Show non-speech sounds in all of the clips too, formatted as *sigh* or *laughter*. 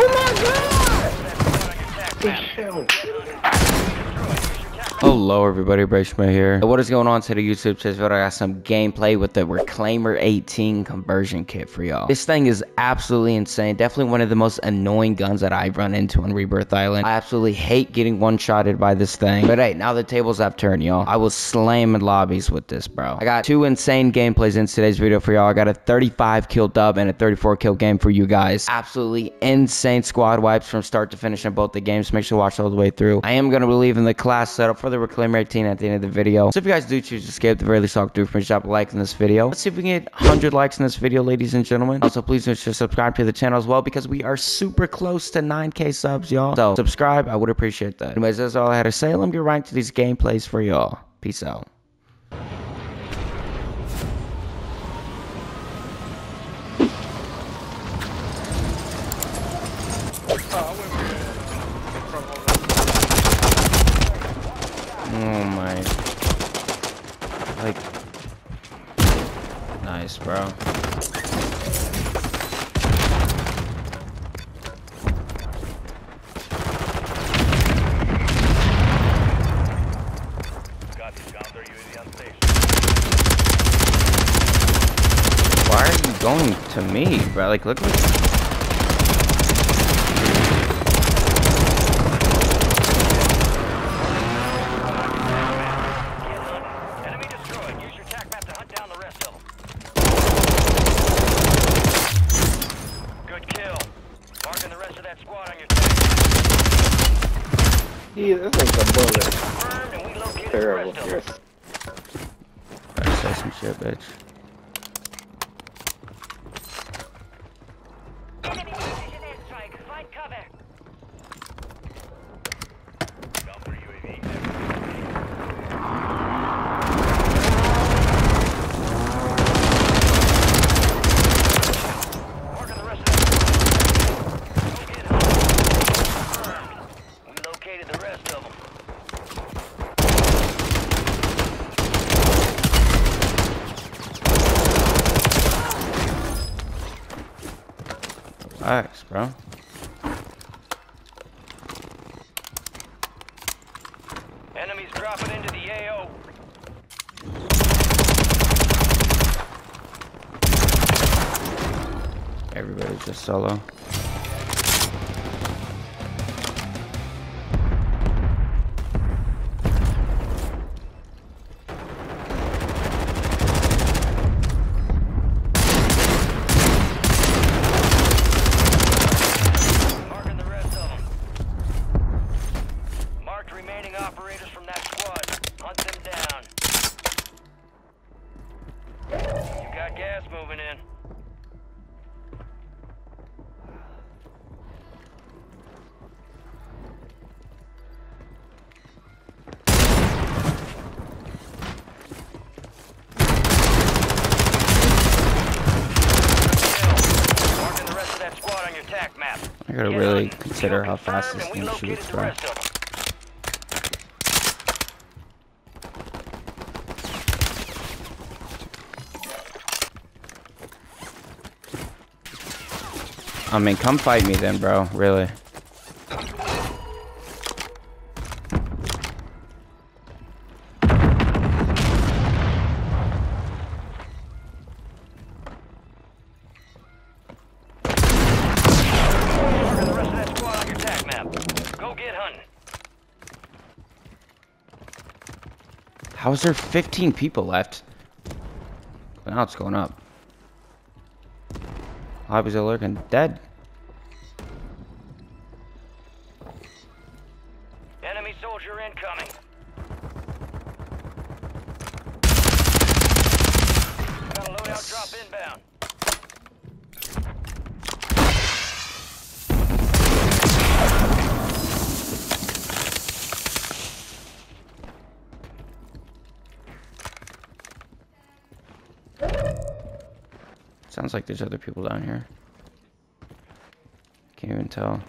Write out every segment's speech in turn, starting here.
Oh my god! Big shell. Hello everybody, Brayshmay here. What is going on today YouTube channel? I got some gameplay with the Reclaimer 18 conversion kit for y'all. This thing is absolutely insane. Definitely one of the most annoying guns that I've run into on Rebirth Island. I absolutely hate getting one-shotted by this thing. But hey, now the tables have turned, y'all. I was slamming lobbies with this, bro. I got two insane gameplays in today's video for y'all. I got a 35 kill dub and a 34 kill game for you guys. Absolutely insane squad wipes from start to finish in both the games. Make sure to watch all the way through. I am going to be leaving the class setup for the Reclaimer 18 at the end of the video. So if you guys do choose to skip, the very least I'll do for drop a like in this video. Let's see if we can get 100 likes in this video, ladies and gentlemen. Also, please make sure to subscribe to the channel as well because we are super close to 9k subs, y'all. So subscribe, I would appreciate that. Anyways, that's all I had to say. Let me get right into these gameplays for y'all. Peace out. Oh my. Like. Nice, bro. Why are you going to me, bro? Like, look what. Enemy destroyed. Use your tac map to hunt down the rest of them. Good kill. Marking the rest of that squad on your tac. Yeah, that's like a bullet. Confirmed, and we located Terrible. the rest of them. Better say some shit, bitch. Enemy precision airstrike. Find cover. Marking the rest of that squad. Go get 'em. Confirmed. We located the rest of them. Relax, bro. Enemies dropping into the AO. Everybody's just solo. Really consider how fast this thing shoots, bro. I mean, come fight me then, bro. Really. How is there 15 people left? Now it's going up. Hobbies are lurking. Dead. There's other people down here. Can't even tell.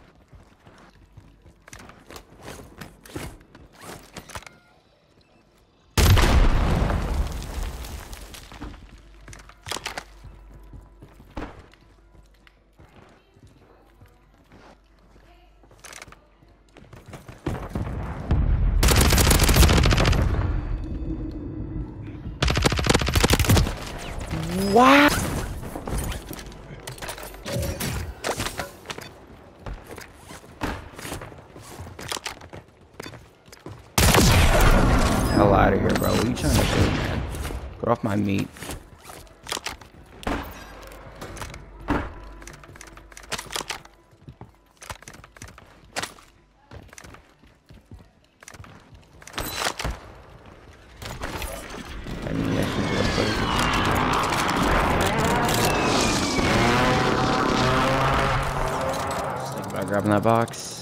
Grabbing that box.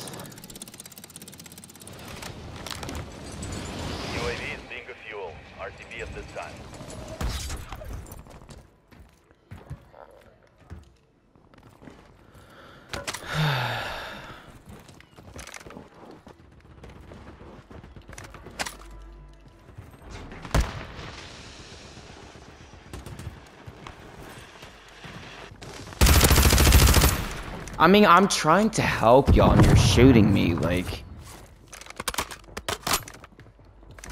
I mean, I'm trying to help y'all and you're shooting me, like...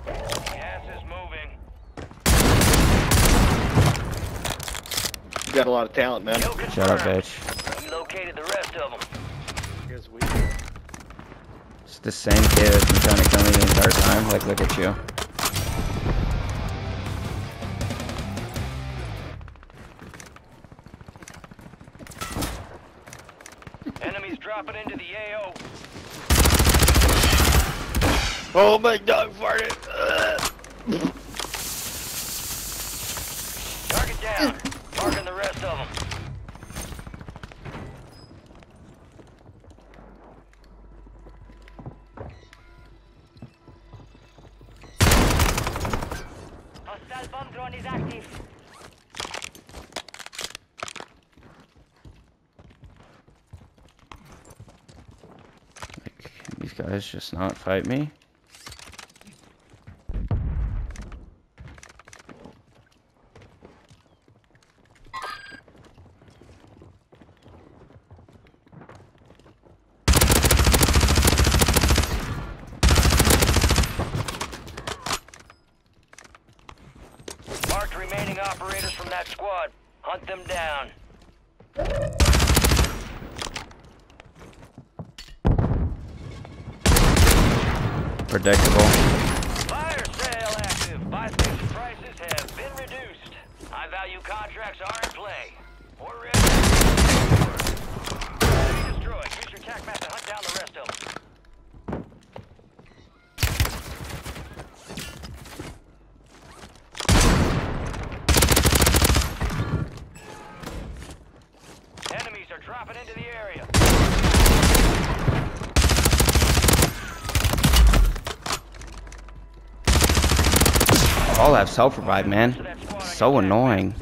Gas is moving. You got a lot of talent, man. Kill Shut up, bitch. We located the rest of them. You guys. It's the same kid that's been trying to kill me the entire time. Like, look at you. Oh my dog farted. Ugh. Target down. Marking the rest of them. Hostile bomb drone is active. Can these guys just not fight me? Marked remaining operators from that squad. Hunt them down. Predictable. Fire sale active. Buy prices have been reduced. High value contracts are in play. Or ready. Enemy destroyed. Use your tac map to hunt down the rest of them. Enemies are dropping into the area. All have self-revive, man. That So annoying.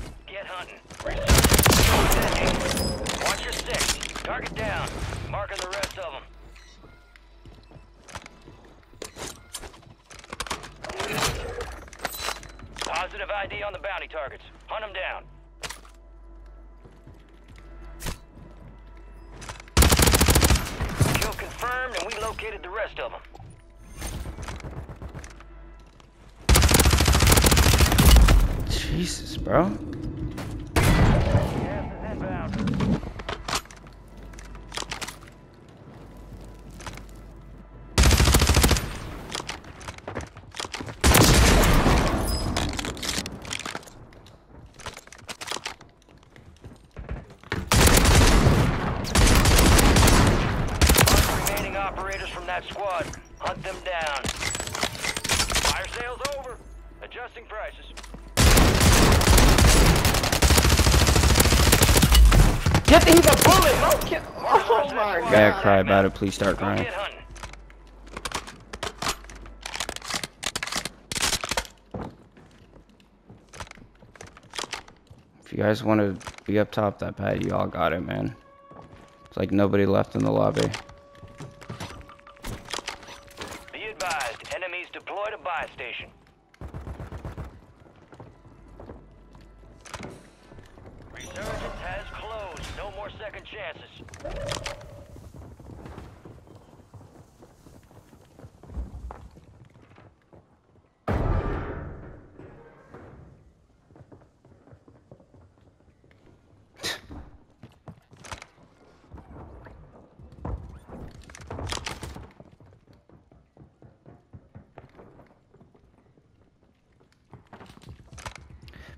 Cry about it. Please start crying. If you guys want to be up top that pad, you all got it, man. It's like nobody left in the lobby. Be advised, enemies deployed a buy station. Resurgence has closed. No more second chances.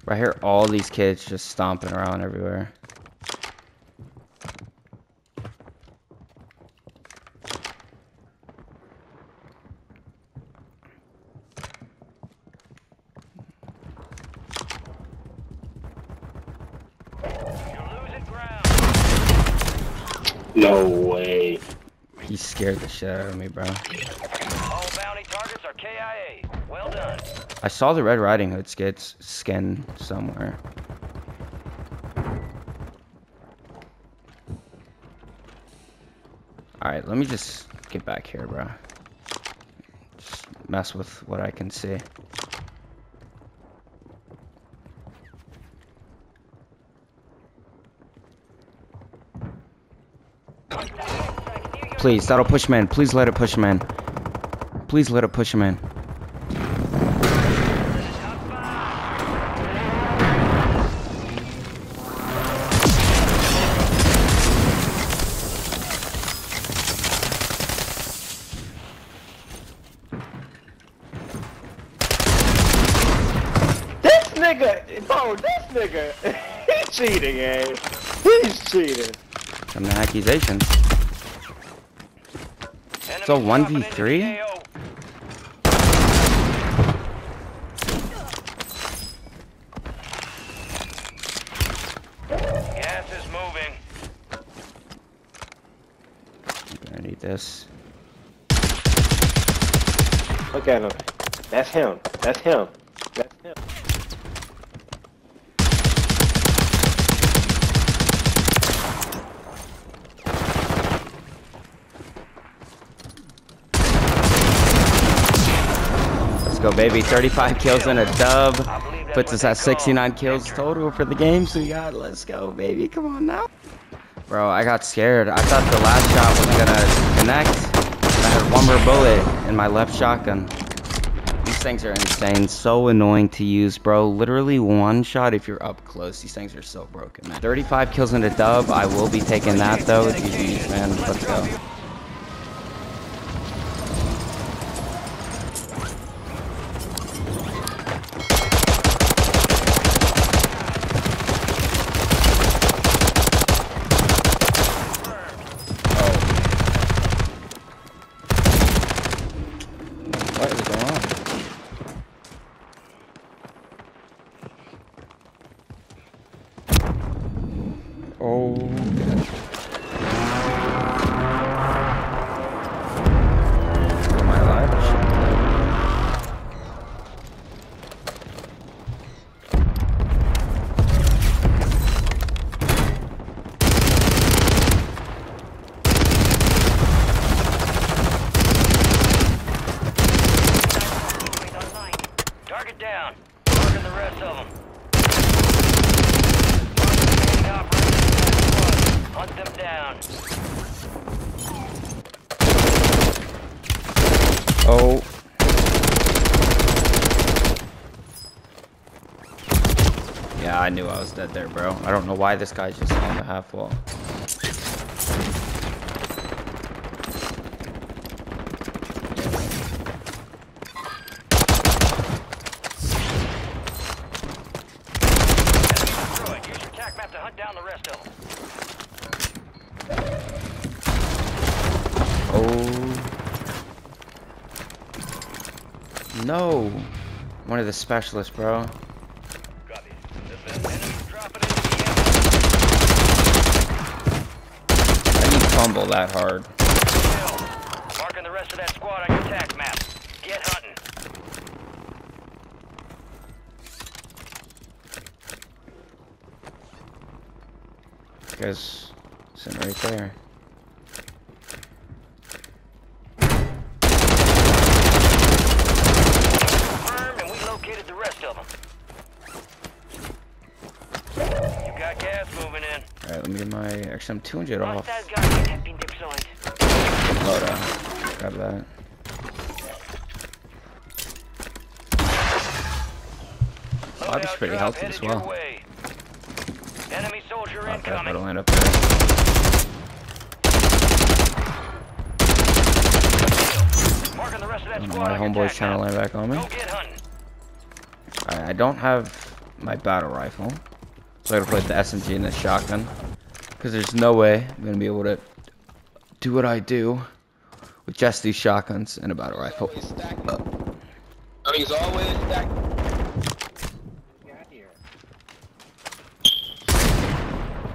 I hear all these kids just stomping around everywhere. You're losing ground. No way. He scared the shit out of me, bro. All bounty targets are KIA. Well done. I saw the Red Riding Hood skits skin somewhere. Alright, let me just get back here, bro. Just mess with what I can see. Please, that'll push him in. Please let it push him in. Please let it push him in. Nigga, bro, this nigga, *laughs* he's cheating, eh? He's cheating. Some accusations. Enemy So, 1v3? into the AO. Gas is moving. I'm gonna need this. Look at him. That's him. That's him. That's him. Let's go, baby. 35 kills and a dub. Puts us at 69 kills total for the game. So we got, let's go, baby. Come on now. Bro, I got scared. I thought the last shot wasn't gonna connect. I had one more bullet in my left shotgun. These things are insane. So annoying to use, bro. Literally one shot if you're up close. These things are so broken, man. 35 kills and a dub. I will be taking that, though. GG's, man. Let's go. What is going on? Oh. I was dead there, bro. I don't know why this guy's just on the half wall. Oh. No. One of the specialists, bro. Copy. Enemies dropping into the I didn't that hard. Marking the rest of that squad on your tac map. Get hunting. Guys, sitting right there. Confirmed, and we located the rest of them. You got gas moving in. Alright, let me get my. Actually, I'm 200 off. Hostile guardian been deployed. Load up. Grab that. Loadout pretty healthy as well. Enemy soldier incoming. that'll land up there. Marking the rest of that don't know squad why on your homeboy's trying to land back on me. Go get. Alright, I don't have my battle rifle. So I gotta play the SMG and the shotgun. Because there's no way I'm gonna be able to do what I do with just these shotguns and about a battle rifle. I mean, he's always stacking.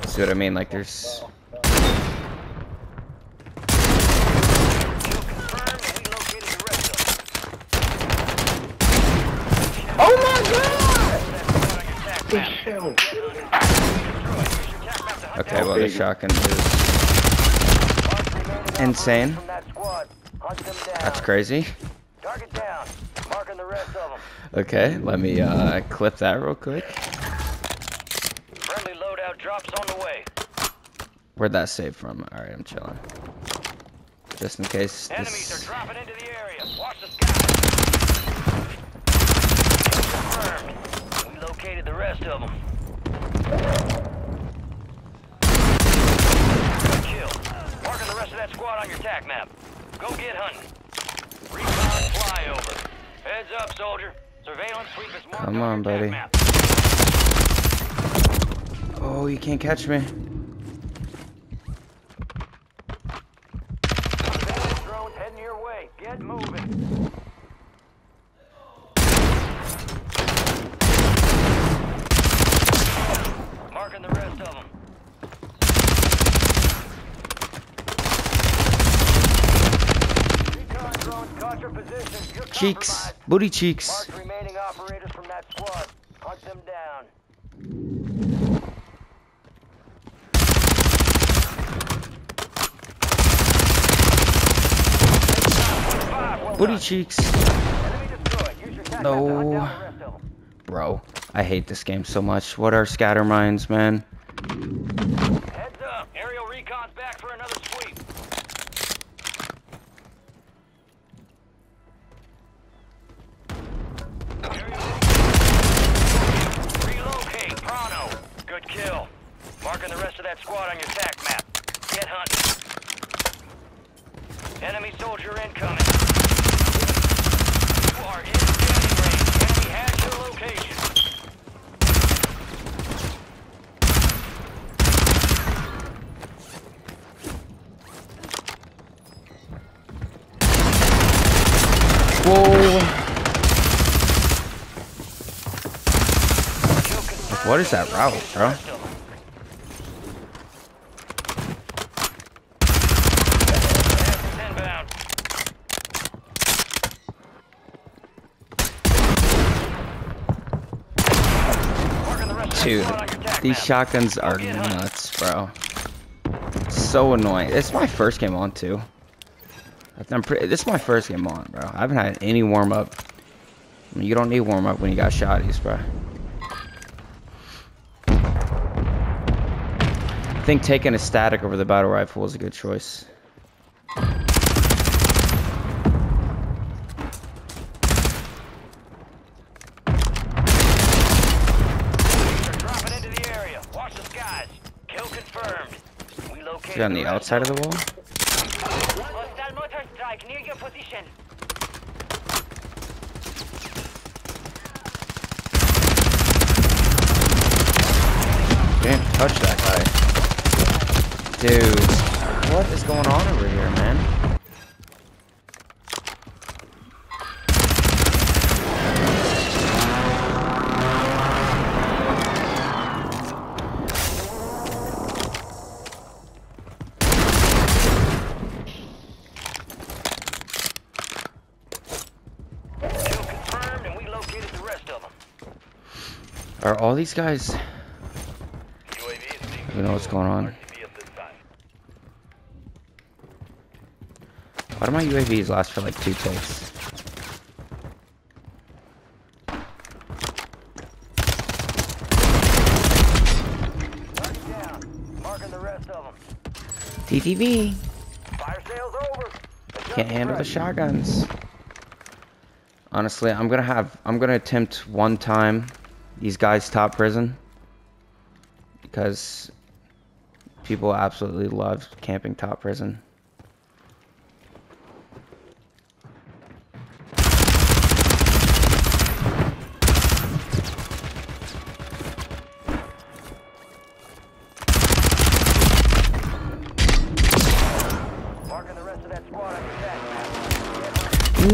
See what I mean? Like there's Kill confirmed, and we located the rest of them. Oh my god! That's the one on your attack map. Destroy. Use your attack map to hunt okay. down Well, the shotgun is insane. operators From that squad. Hunt them down. That's crazy. Target down. Marking the rest of them. Okay, let me uh, clip that real quick. Friendly loadout drops on the way. Where'd that save from? All right, I'm chilling. Just in case Enemies are dropping into the area. Watch the skies. Confirmed. We located the rest of them. Good kill. Marking the rest of that squad on your tac map. Go get hunting. Recon flyover. Heads up, soldier. Surveillance sweep is marked Come on, on, buddy. map. Oh, you can't catch me. Drones heading your way. Get moving. Marking the rest of them. Recon drones caught your position. You're Cheeks, compromised. booty cheeks. Mark remaining operators from that squad. Hunt them down. Five, well Booty done. cheeks. Enemy destroyed. Use your tac map to hunt No. down the rest of. Bro, I hate this game so much. What are scatter mines, man? Heads up. Aerial recon's back for another sweep. Relocate. Prano. Good kill. Marking the rest of that squad on your tac map. Get hunting. Enemy soldier incoming. You are in scanning range. Enemy has your location. Whoa. Kill confirmed. What is that route, bro? Rest of 'em. Inbound. Marking the rest of the Dude, these shotguns are nuts, bro. So annoying. It's my first game on too. I'm pretty, this is my first game on, bro. I haven't had any warm up. I mean, you don't need warm up when you got shotties, bro. Think taking a static over the battle rifle was a good choice. They're dropping into the area. Watch the skies. Kill confirmed. We located Is he on the outside of the wall? Hostile motor strike near your position. Can't touch that guy. Dude, what is going on over here, man? Kill confirmed, and we located the rest of them. Are all these guys? I don't know what's going on. Why do my UAVs last for like two takes? TTV. Fire sales over. Can't handle the shotguns. Honestly, I'm gonna have I'm gonna attempt one time these guys top prison because people absolutely love camping top prison.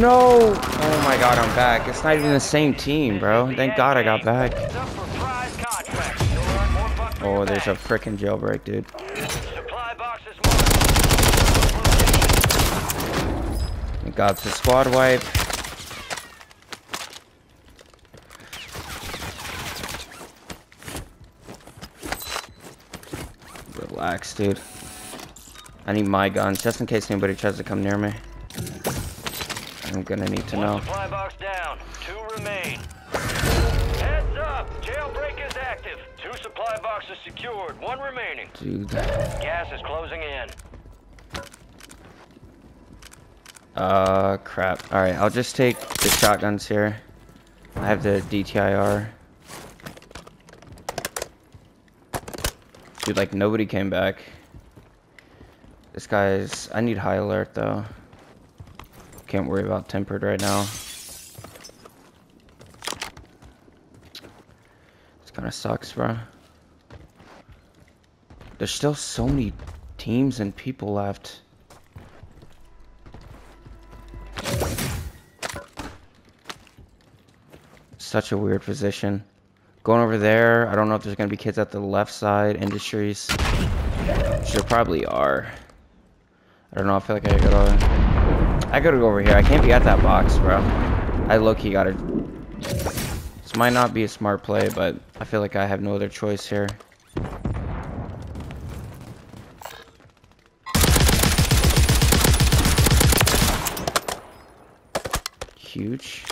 No! Oh my god, I'm back. It's not even the same team, bro. Thank god I got back. For for Oh, there's a freaking jailbreak, dude. Thank god a squad wipe. Relax, dude. I need my guns, just in case anybody tries to come near me. I'm gonna need to One know. supply box down. Two remain. Heads up! Jailbreak is active. Two supply boxes secured. One remaining. Dude. Gas is closing in. Uh, crap. Alright, I'll just take the shotguns here. I have the DTIR. Dude, like, nobody came back. This guy's... I need high alert, though. Can't worry about tempered right now. This kind of sucks, bro. There's still so many teams and people left. Such a weird position. Going over there, I don't know if there's gonna be kids at the left side, industries. Sure, probably are. I don't know, I feel like I gotta... I gotta go over here. I can't be at that box, bro. I low-key gotta... This might not be a smart play, but I feel like I have no other choice here. Huge.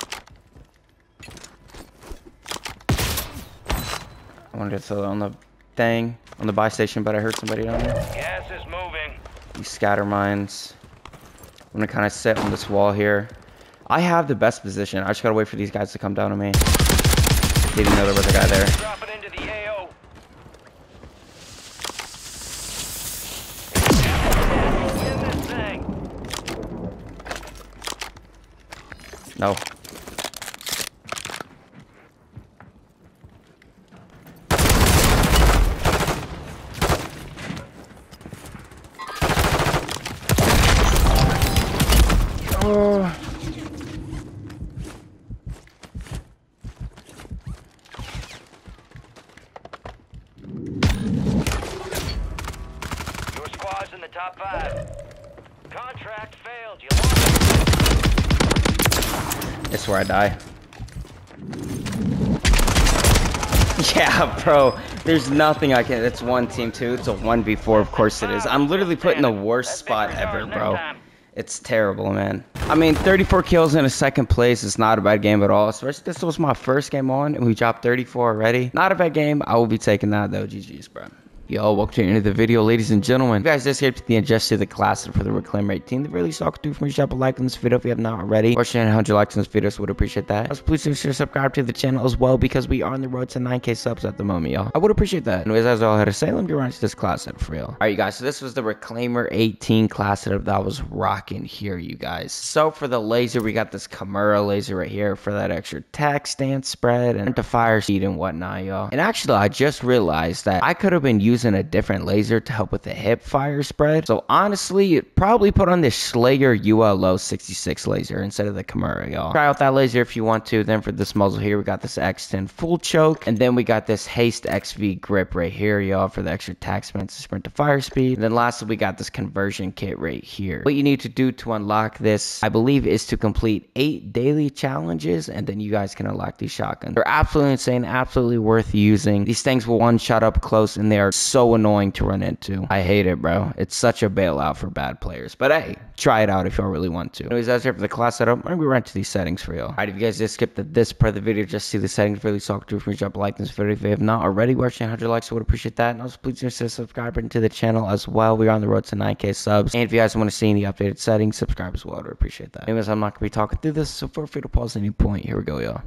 I wanted to throw it on the thing, on the buy station, but I heard somebody down there. Gas is moving. These scatter mines. I'm gonna kind of sit on this wall here. I have the best position. I just gotta wait for these guys to come down to me. Didn't know there was a guy there. Drop it into the AO. In this thing. No. Oh. Your squad's in the top five. Contract failed. You lost. It's where I die. *laughs* Yeah, bro. There's nothing I can. It's one team two. It's a one v four. Of course it is. I'm literally put in the worst spot ever, bro. It's terrible, man. I mean, 34 kills in a second place is not a bad game at all. Especially this was my first game on, and we dropped 34 already. Not a bad game. I will be taking that though. GG's, bro. Yo, welcome to the end of the video, ladies and gentlemen. You guys just here to the ingested the class for the Reclaimer 18. The really suck do for me, drop a like on this video if you have not already. Or share 100 likes on this video, so would appreciate that. Also, please make sure to subscribe to the channel as well because we are on the road to 9k subs at the moment, y'all. I would appreciate that. Anyways, as all had to say, let me get right into this class for real. Alright, you guys, so this was the Reclaimer 18 class that was rocking here, you guys. So for the laser, we got this Kimura laser right here for that extra tack stance spread and the fire speed and whatnot, y'all. And actually, I just realized that I could have been using a different laser to help with the hip fire spread. So honestly, probably put on this Schlager ULO 66 laser instead of the Kimura, y'all. Try out that laser if you want to. Then for this muzzle here, we got this X10 full choke. And then we got this Haste XV grip right here, y'all, for the extra tack sprint to sprint to fire speed. And then lastly, we got this conversion kit right here. What you need to do to unlock this, I believe, is to complete eight daily challenges. And then you guys can unlock these shotguns. They're absolutely insane, absolutely worth using. These things will one shot up close and they are so annoying to run into. I hate it, bro. It's such a bailout for bad players. But hey, try it out if y'all really want to. Anyways, that's it for the class setup. I'm gonna be right to these settings for y'all. Alright, if you guys just skipped the, this part of the video, just see the settings really suck to me, drop a like this video if you have not already. Actually 100 likes, so I would appreciate that. And also, please consider subscribing to the channel as well. We're on the road to 9k subs. And if you guys want to see any updated settings, subscribe as well. I would appreciate that. Anyways, I'm not gonna be talking through this, so feel free to pause at any point. Here we go, y'all.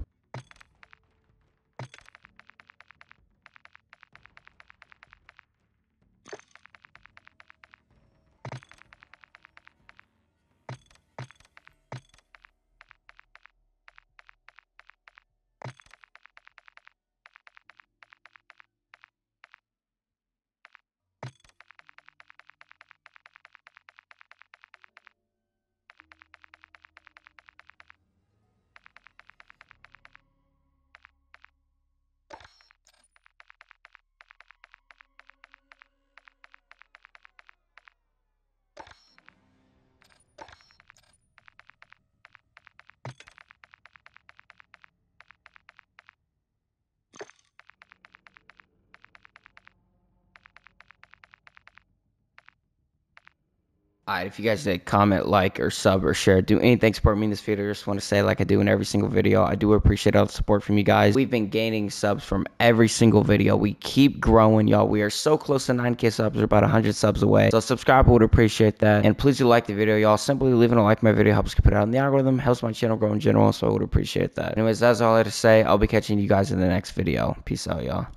If you guys did comment, like, or sub, or share, do anything support me in this video. I just want to say, like I do in every single video, I do appreciate all the support from you guys. We've been gaining subs from every single video. We keep growing, y'all. We are so close to 9k subs. We're about 100 subs away. So subscribe, I would appreciate that. And please do like the video, y'all. Simply leaving a like my video helps put it out in the algorithm, helps my channel grow in general, so I would appreciate that. Anyways, that's all I have to say. I'll be catching you guys in the next video. Peace out, y'all.